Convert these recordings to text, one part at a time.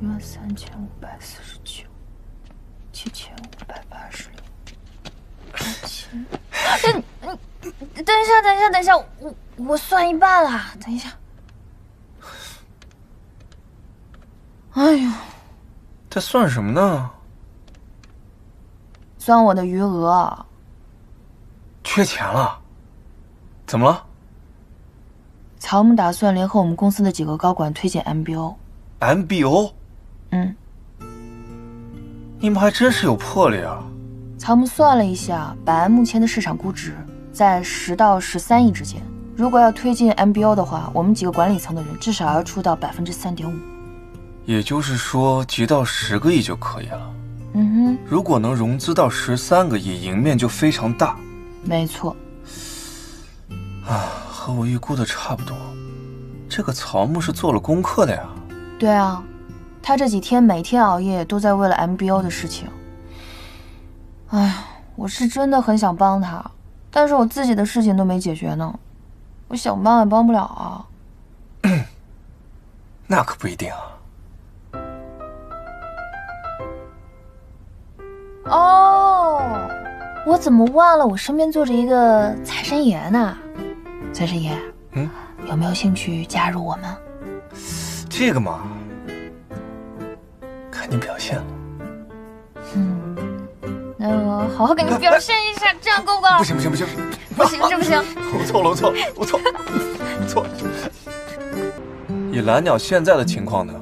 一万三千五百四十九，七千五百八十六，八千。哎，你等一下，等一下，等一下，我我算一半了，等一下。哎呦，这算什么呢？算我的余额。缺钱了？怎么了？曹木打算联合我们公司的几个高管推荐 MBO。MBO？嗯。你们还真是有魄力啊！曹木算了一下，百安目前的市场估值在十到十三亿之间。如果要推进 MBO 的话，我们几个管理层的人至少要出到百分之三点五。也就是说，集到十个亿就可以了。嗯哼。如果能融资到十三个亿，赢面就非常大。没错。啊，和我预估的差不多。这个曹木是做了功课的呀。对啊，他这几天每天熬夜，都在为了 MBO 的事情。哎呀，我是真的很想帮他，但是我自己的事情都没解决呢，我想帮也帮不了啊。那可不一定啊。哦，我怎么忘了我身边坐着一个财神爷呢？财神爷，嗯，有没有兴趣加入我们？这个嘛，看你表现了。嗯。那我好好给你表现一下，这样够不够？不行不行不行，不行这不行。我错了我错了我错我错。以蓝鸟现在的情况呢，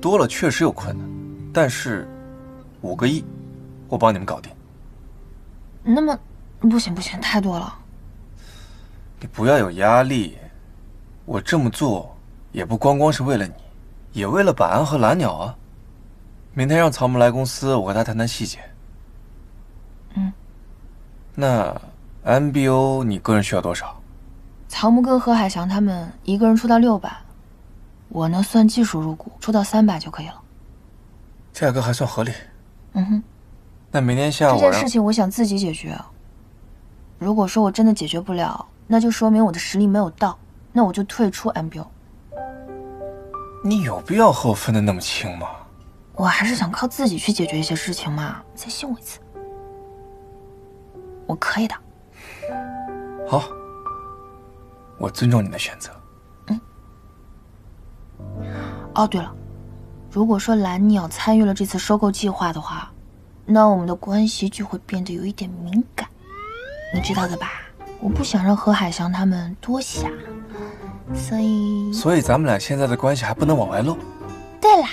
多了确实有困难，但是五个亿，我帮你们搞定。那么不行不行，太多了。你不要有压力，我这么做也不光光是为了你，也为了百安和蓝鸟啊。明天让曹木来公司，我和他谈谈细节。嗯，那 MBO 你个人需要多少？曹木跟何海翔他们一个人出到六百，我呢算技术入股，出到三百就可以了。价格还算合理。嗯哼。那明天下午这件事情我想自己解决。如果说我真的解决不了，那就说明我的实力没有到，那我就退出 MBO。你有必要和我分的那么清吗？我还是想靠自己去解决一些事情嘛。再信我一次。我可以的，好，我尊重你的选择。嗯。哦，对了，如果说蓝鸟参与了这次收购计划的话，那我们的关系就会变得有一点敏感，你知道的吧？我不想让何海翔他们多想，所以……所以咱们俩现在的关系还不能往外露。对啦，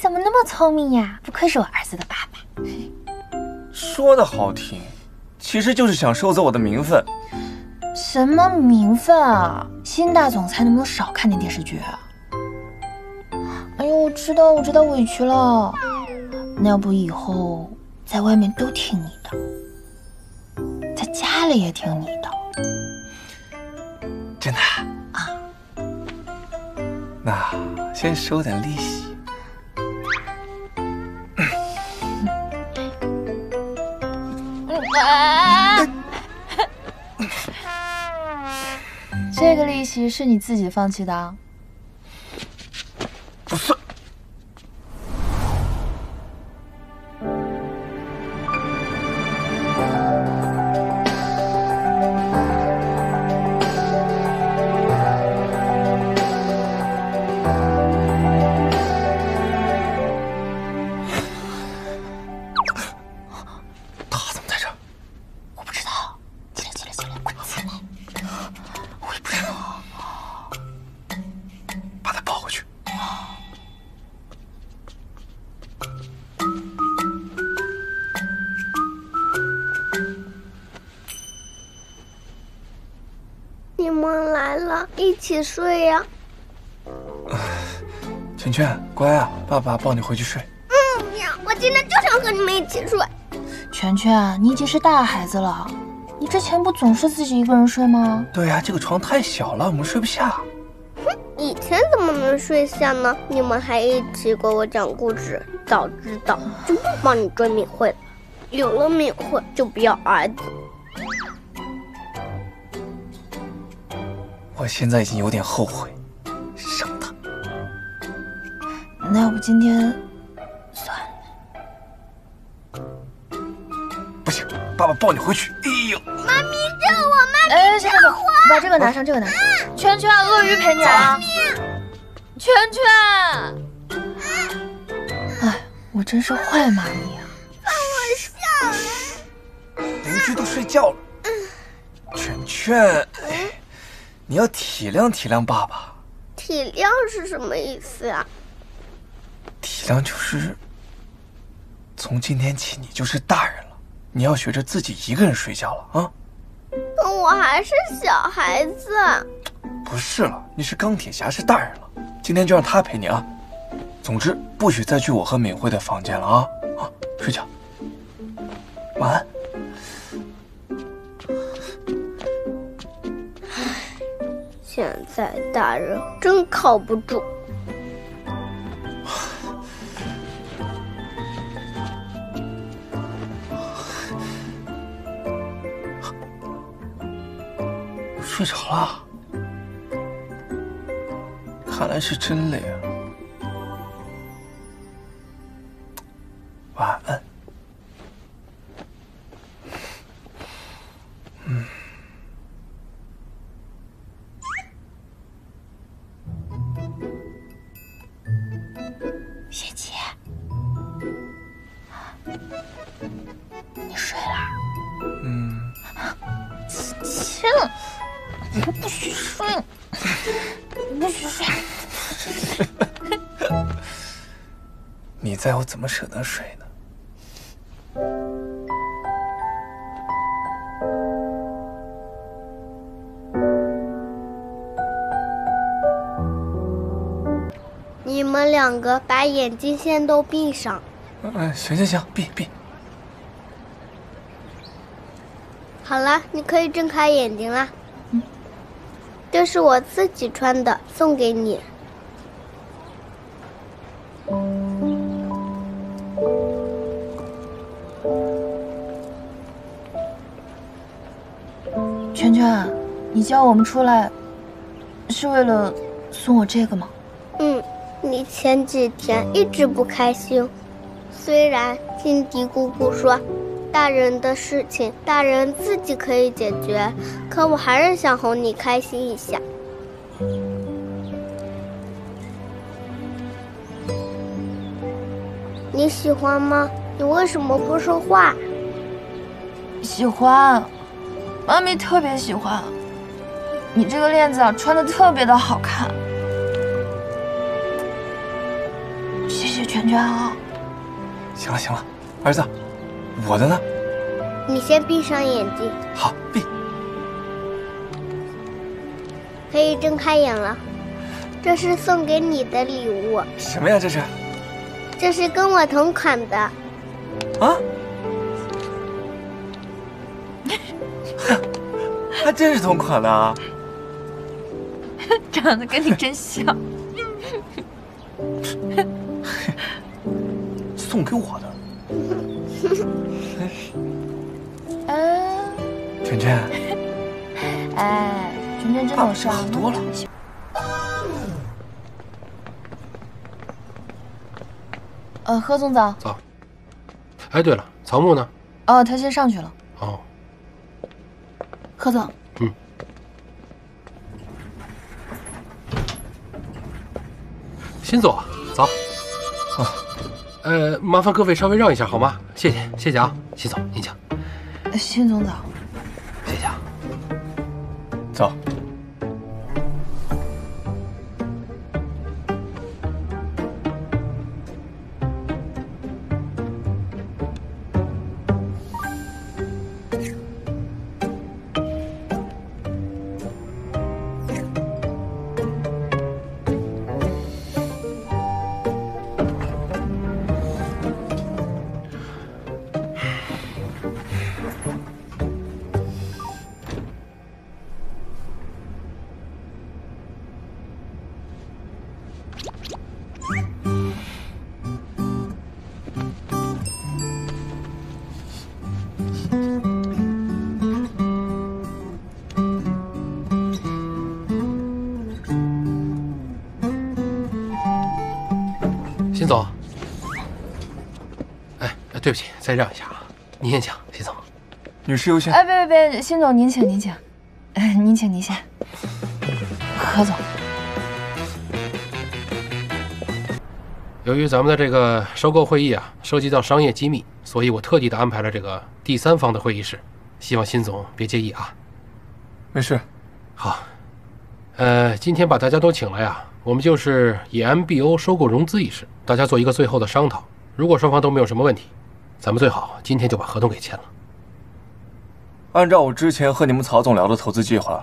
你怎么那么聪明呀？不愧是我儿子的爸爸。说的好听。其实就是想收走我的名分。什么名分啊？新大总裁能不能少看点电视剧？啊哎呦，我知道，我知道委屈了。那要不以后在外面都听你的，在家里也听你的。真的啊？那先收点利息。这个利息是你自己放弃的？一起睡呀，圈圈，乖啊，爸爸抱你回去睡。嗯，我今天就想和你们一起睡。圈圈，你已经是大孩子了，你之前不总是自己一个人睡吗？对呀，这个床太小了，我们睡不下。哼，以前怎么能睡下呢？你们还一起给我讲故事，早知道就不帮你追敏慧了。有了敏慧，就不要儿子。现在已经有点后悔生他。那要不今天算了。不行，爸爸抱你回去。哎呦，妈咪救我！妈哎，先等等，把这个拿上，这个拿上。圈圈，鳄鱼陪你啊。圈圈。哎，我真是坏妈咪啊！放我下来。邻居都睡觉了。圈圈，你要体谅体谅爸爸。体谅是什么意思啊？体谅就是，从今天起你就是大人了，你要学着自己一个人睡觉了啊！可我还是小孩子。不是了，你是钢铁侠，是大人了，今天就让他陪你啊。总之，不许再去我和敏慧的房间了啊！啊，睡觉，晚安。现在大人真靠不住。睡着了，看来是真累啊。晚安。嗯在我怎么舍得睡呢？你们两个把眼睛先都闭上。嗯嗯，行行行，闭闭。好了，你可以睁开眼睛啦。这是我自己穿的，送给你。叫我们出来，是为了送我这个吗？嗯，你前几天一直不开心，虽然金迪姑姑说，大人的事情大人自己可以解决，可我还是想哄你开心一下。你喜欢吗？你为什么不说话？喜欢，妈咪特别喜欢。你这个链子啊，穿的特别的好看。谢谢圈圈啊！行了行了，儿子，我的呢？你先闭上眼睛，好，闭。可以睁开眼了。这是送给你的礼物，什么呀？这是？这是跟我同款的。啊？还真是同款的啊！长得跟你真像。送给我的。嗯，娟娟，哎，娟娟真爸的是啊，好多了。呃，何总早。早。哎，对了，曹木呢？哦，他先上去了。哦，何总，辛总，早。啊，呃，麻烦各位稍微让一下好吗？谢谢，谢谢啊，辛总，您请，呃辛总早。谢谢啊。走。对不起，再让一下啊，您先请，辛总。女士优先。哎，别别别，辛总您请您请，哎，您请您先。何总，由于咱们的这个收购会议啊，涉及到商业机密，所以我特地的安排了这个第三方的会议室，希望辛总别介意啊。没事。好。呃，今天把大家都请来呀，我们就是以 MBO 收购融资一事，大家做一个最后的商讨。如果双方都没有什么问题，咱们最好今天就把合同给签了。按照我之前和你们曹总聊的投资计划，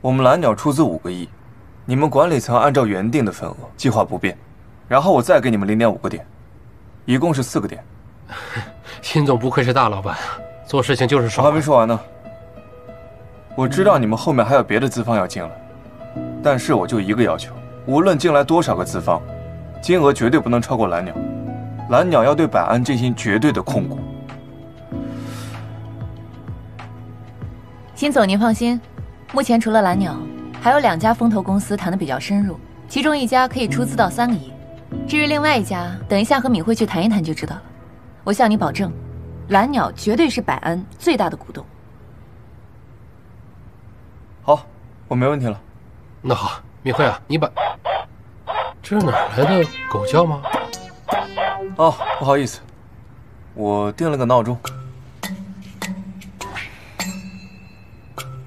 我们蓝鸟出资五个亿，你们管理层按照原定的份额计划不变，然后我再给你们零点五个点，一共是四个点。秦总不愧是大老板啊，做事情就是爽。我还没说完呢。我知道你们后面还有别的资方要进来，但是我就一个要求，无论进来多少个资方，金额绝对不能超过蓝鸟。蓝鸟要对百安进行绝对的控股。辛总，您放心，目前除了蓝鸟，还有两家风投公司谈的比较深入，其中一家可以出资到三个亿，至于另外一家，等一下和敏慧去谈一谈就知道了。我向你保证，蓝鸟绝对是百安最大的股东。好，我没问题了。那好，敏慧啊，你把这是哪来的狗叫吗？哦，不好意思，我定了个闹钟。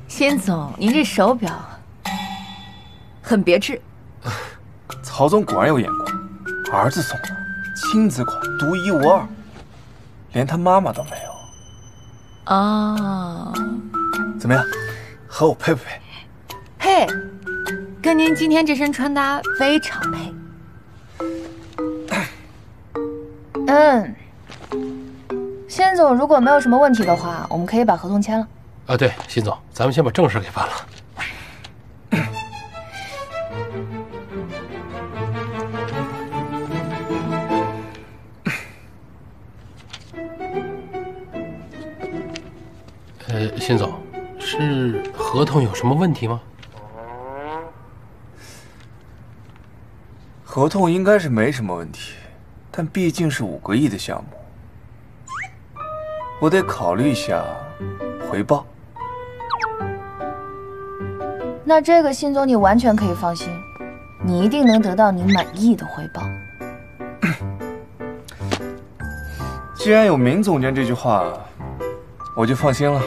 辛总，您这手表很别致。曹总果然有眼光，儿子送的，亲子款，独一无二，连他妈妈都没有。哦，怎么样，和我配不配？配，跟您今天这身穿搭非常配。嗯，辛总，如果没有什么问题的话，我们可以把合同签了。啊，对，辛总，咱们先把正事给办了。呃，辛总，是合同有什么问题吗？合同应该是没什么问题，但毕竟是五个亿的项目，我得考虑一下回报。那这个辛总，你完全可以放心，你一定能得到你满意的回报。既然有明总监这句话，我就放心了。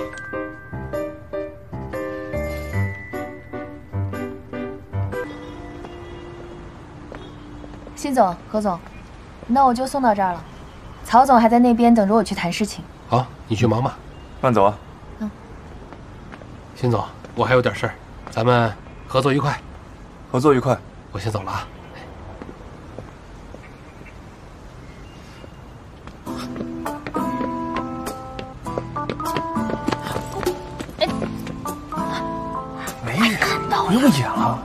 辛总、何总，那我就送到这儿了。曹总还在那边等着我去谈事情。好，你去忙吧，慢走啊。嗯。辛总，我还有点事儿。咱们合作愉快，合作愉快，我先走了啊。没人看到，不用演了。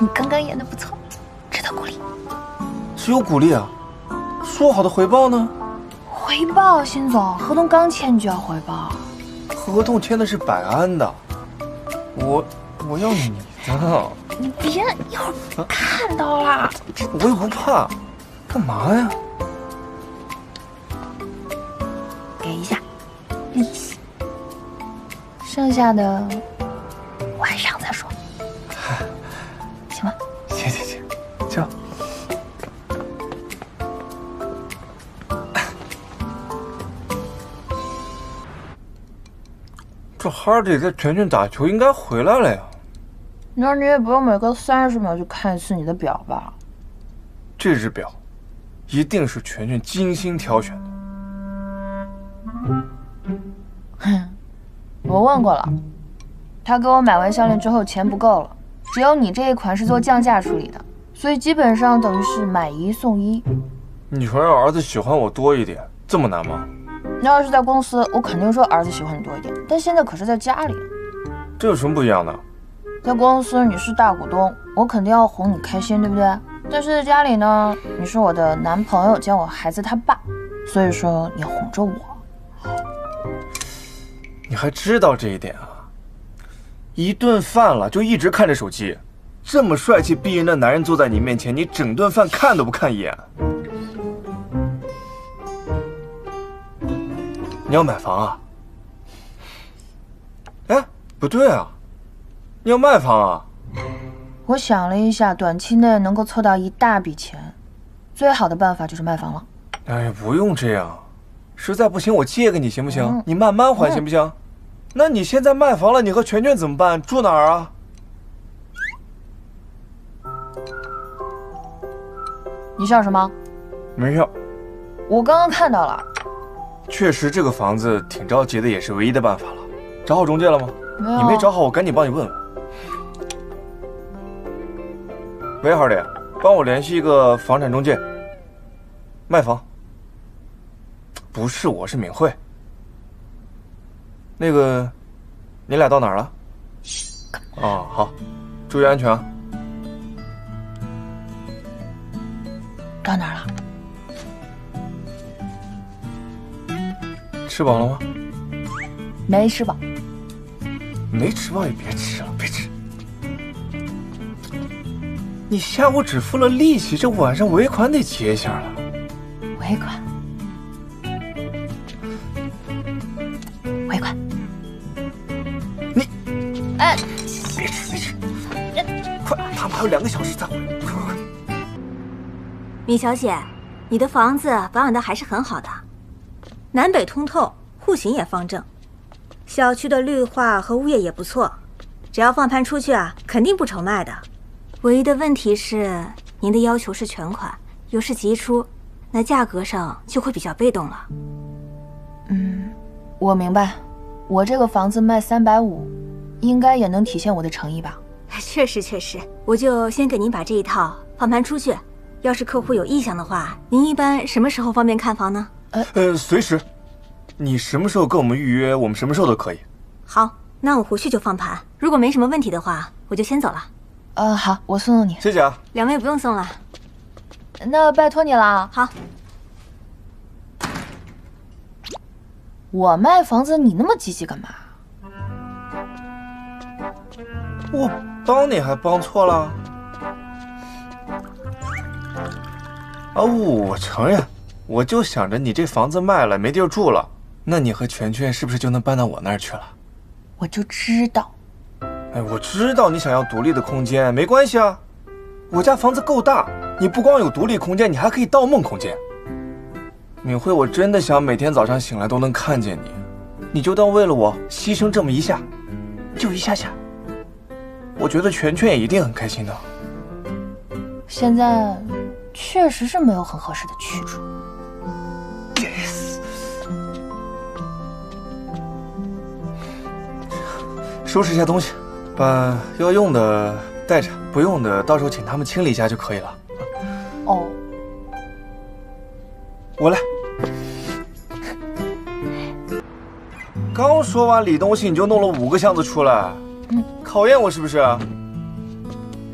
你刚刚演的不错，值得鼓励。只有鼓励啊？说好的回报呢？回报，辛总，合同刚签就要回报。合同签的是百安的。我我要你的，你别一会儿看到了，我又不怕，干嘛呀？给一下利息，剩下的这 Hardy 在全群打球，应该回来了呀。那你也不用每隔三十秒就看一次你的表吧？这只表，一定是全全精心挑选的。哼，我问过了，他给我买完项链之后钱不够了，只有你这一款是做降价处理的，所以基本上等于是买一送一。你说让儿子喜欢我多一点，这么难吗？那要是在公司，我肯定说儿子喜欢你多一点。但现在可是在家里，这有什么不一样的？在公司你是大股东，我肯定要哄你开心，对不对？但是在家里呢，你是我的男朋友兼我孩子他爸，所以说你要哄着我。你还知道这一点啊？一顿饭了就一直看着手机，这么帅气逼人的男人坐在你面前，你整顿饭看都不看一眼。要买房啊？哎，不对啊，你要卖房啊？我想了一下，短期内能够凑到一大笔钱，最好的办法就是卖房了。哎呀，不用这样，实在不行我借给你行不行？嗯你慢慢还行不行？那你现在卖房了，你和全全怎么办？住哪儿啊？你笑什么？没笑，我刚刚看到了，确实这个房子挺着急的，也是唯一的办法了。找好中介了吗？没有。你没找好，我赶紧帮你问问。喂，哈利，帮我联系一个房产中介。卖房。不是我，是敏慧。那个，你俩到哪儿了？哦，好，注意安全啊。到哪儿了？吃饱了吗？没吃饱。没吃饱也别吃了，别吃。你下午只付了利息，这晚上尾款得结一下了。尾款。尾款。你，哎，别吃，别吃，快，他们还有两个小时才回来，快快快！米小姐，你的房子保养的还是很好的，南北通透，户型也方正，小区的绿化和物业也不错，只要放盘出去啊，肯定不愁卖的。唯一的问题是，您的要求是全款，又是急出，那价格上就会比较被动了。嗯，我明白。我这个房子卖三百五，应该也能体现我的诚意吧？确实确实，我就先给您把这一套放盘出去。要是客户有意向的话，您一般什么时候方便看房呢？呃呃，随时，你什么时候跟我们预约，我们什么时候都可以。好，那我回去就放盘。如果没什么问题的话，我就先走了。呃，好，我送送你。谢谢啊。两位不用送了。那拜托你了。好。我卖房子，你那么积极干嘛？我帮你还帮错了？啊，我承认，我就想着你这房子卖了没地儿住了，那你和全全是不是就能搬到我那儿去了？我就知道。哎，我知道你想要独立的空间，没关系啊，我家房子够大，你不光有独立空间，你还可以盗梦空间。敏慧，我真的想每天早上醒来都能看见你，你就当为了我牺牲这么一下，就一下下。我觉得全全也一定很开心的。现在确实是没有很合适的去处。收拾一下东西，把要用的带着，不用的到时候请他们清理一下就可以了。哦，我来。刚说完理东西，你就弄了五个箱子出来，嗯，考验我是不是？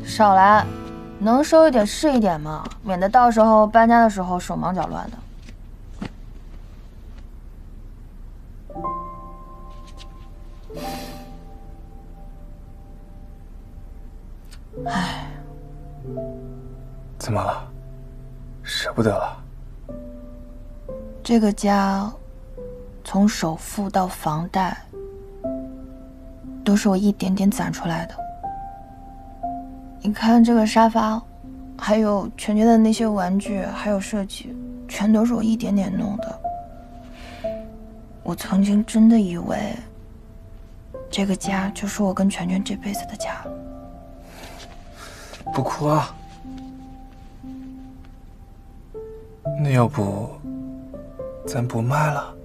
少来，能收一点是一点嘛，免得到时候搬家的时候手忙脚乱的。怎么了？舍不得了？这个家，从首付到房贷，都是我一点点攒出来的。你看这个沙发，还有全全的那些玩具，还有设计，全都是我一点点弄的。我曾经真的以为，这个家就是我跟全全这辈子的家了。不哭啊。那要不，咱不卖了？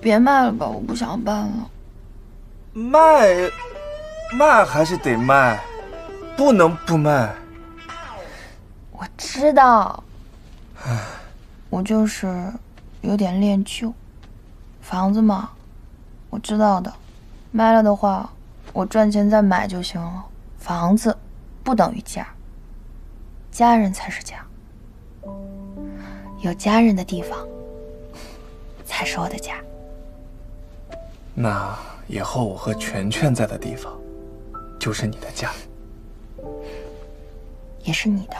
别卖了吧，我不想办了。卖，卖还是得卖，不能不卖。我知道，我就是有点恋旧。房子嘛，我知道的，卖了的话，我赚钱再买就行了。房子不等于家，家人才是家。有家人的地方，才是我的家。那以后我和全全在的地方，就是你的家。也是你的。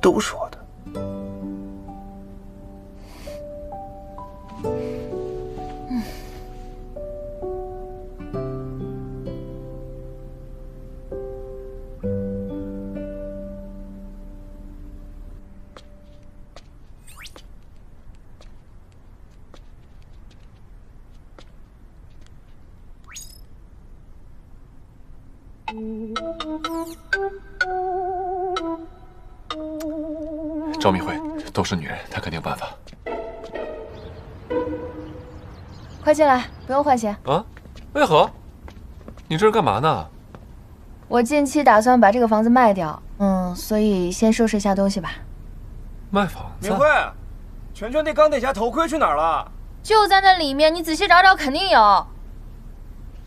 都是我的。赵明慧都是女人，她肯定有办法快进来，不用换鞋。啊？为何？你这是干嘛呢？我近期打算把这个房子卖掉，嗯，所以先收拾一下东西吧。卖房子？明慧，全全那钢铁侠头盔去哪儿了？就在那里面，你仔细找找，肯定有。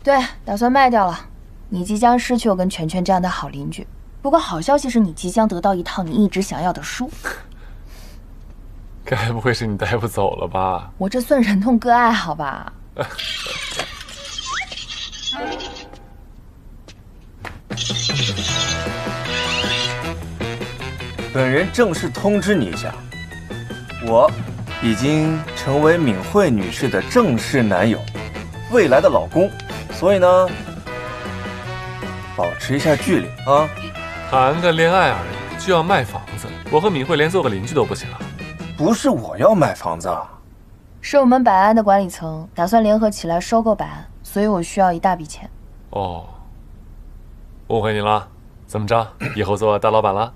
对，打算卖掉了。你即将失去我跟全全这样的好邻居。不过好消息是你即将得到一套你一直想要的书。该不会是你带不走了吧？我这算忍痛割爱，好吧？本人正式通知你一下，我已经成为敏慧女士的正式男友，未来的老公。所以呢，保持一下距离啊。谈个恋爱而已，就要卖房子？我和敏慧连做个邻居都不行啊？不是我要卖房子，是我们百安的管理层打算联合起来收购百安，所以我需要一大笔钱。哦，误会你了。怎么着，以后做大老板了？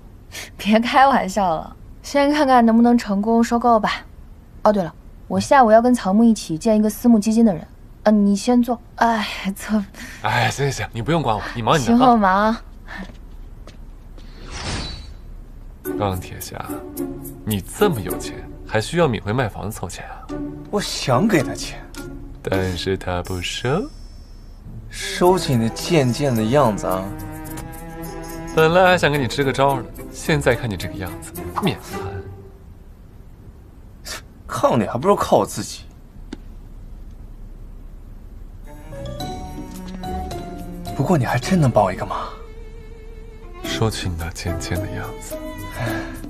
别开玩笑了，先看看能不能成功收购吧。哦，对了，我下午要跟曹木一起见一个私募基金的人。啊，你先坐。哎，坐。哎，行行行，你不用管我，你忙你的。行，我忙。钢铁侠，你这么有钱，还需要敏慧卖房子凑钱啊？我想给他钱，但是他不收。收起那贱贱的样子啊！本来还想给你支个招呢，现在看你这个样子，面瘫。靠你还不如靠我自己。不过你还真能帮我一个忙。说起你那贱贱的样子。